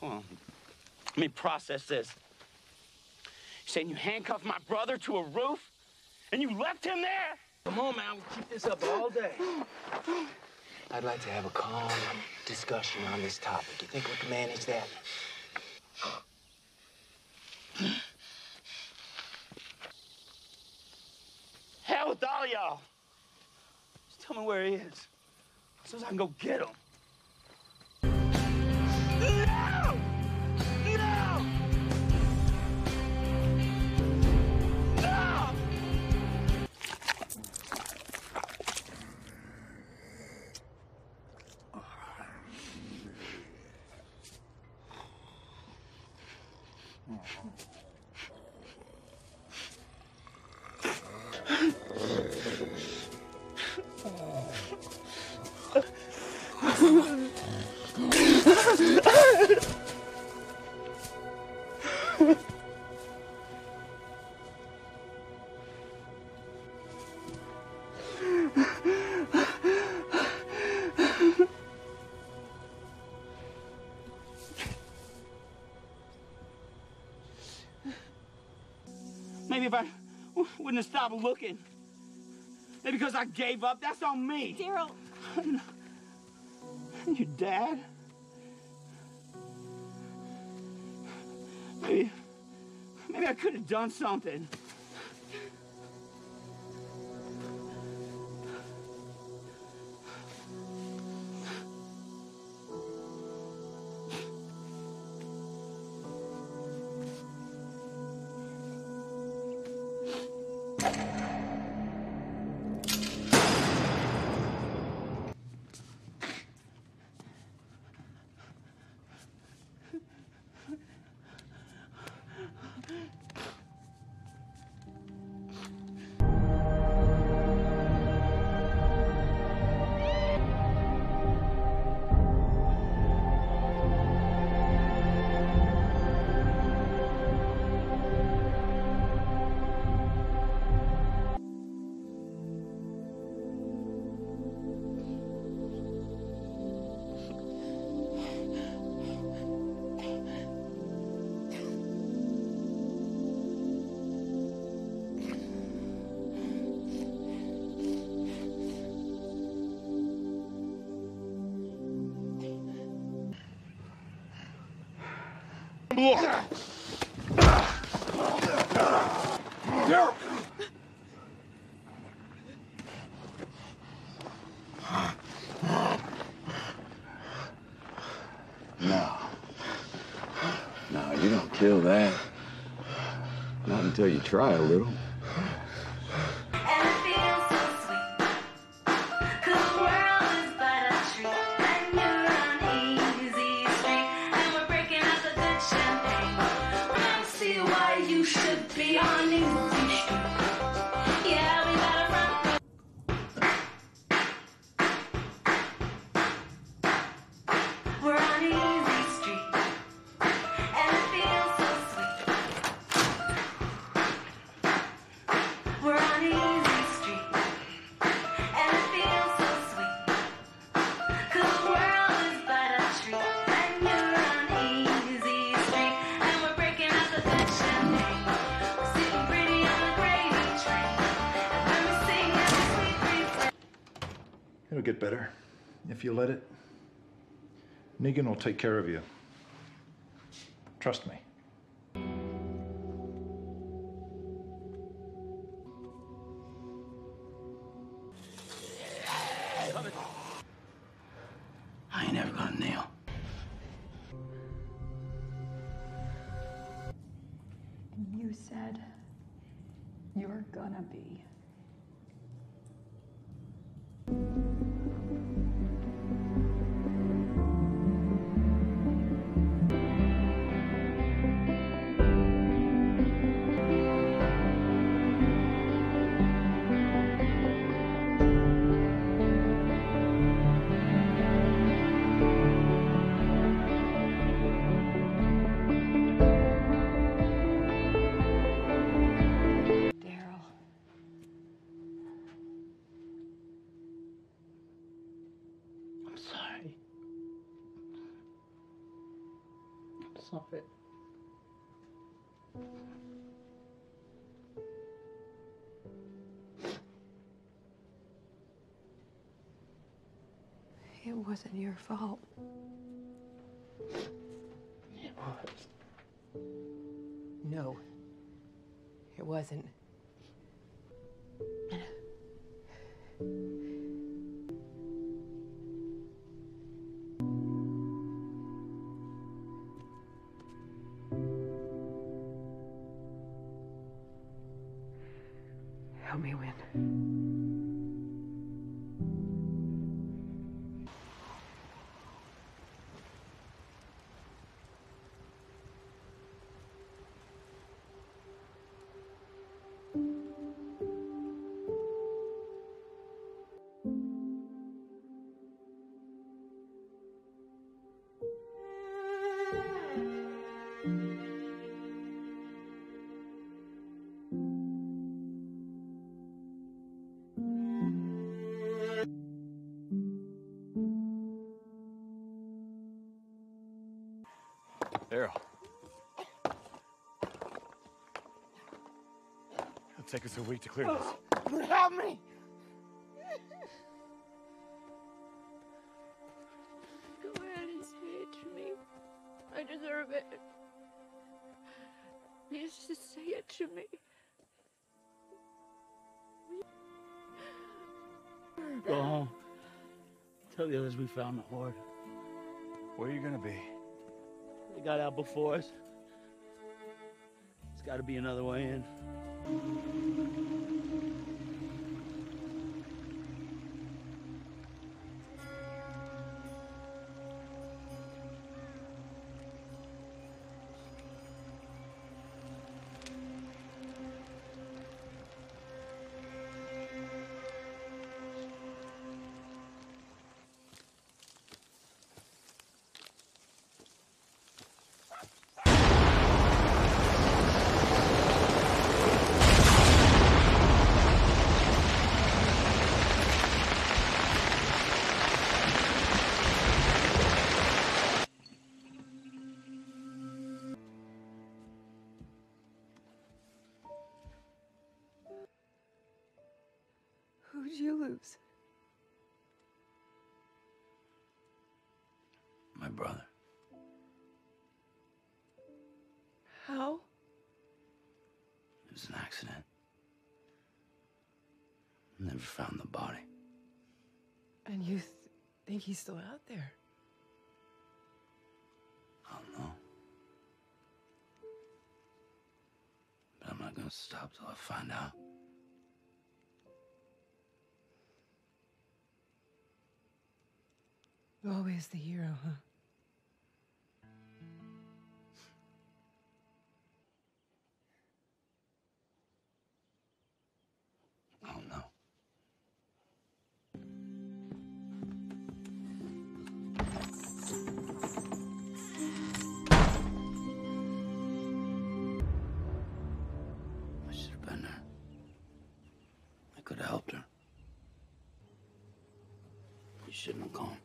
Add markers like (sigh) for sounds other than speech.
Hold on. Let me process this. You saying you handcuffed my brother to a roof and you left him there? Come on, man. We'll keep this up all day. I'd like to have a calm discussion on this topic. You think we can manage that? Hell with all y'all. Just tell me where he is. So I can go get him. If I wouldn't have stopped looking. Maybe because I gave up. That's on me. Daryl, (laughs) Your dad? Maybe, maybe I could have done something. No. No, you don't kill that. Not until you try a little. Get better if you let it. Negan will take care of you. Trust me. I ain't never gonna nail. you said you're gonna be. Stop it. It wasn't your fault. It was. No. It wasn't. Daryl. It'll take us a week to clear this. Help me! Go ahead and say it to me. I deserve it. Please just say it to me. Go home. Tell the others we found the horde. Where are you gonna be? They got out before us. There's got to be another way in. Who'd you lose? My brother. How? It was an accident. Never found the body. And you th- think he's still out there? I don't know. But I'm not gonna stop till I find out. Always the hero, huh? Oh, I don't. I should have been there. I could have helped her. You shouldn't have gone.